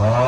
Oh.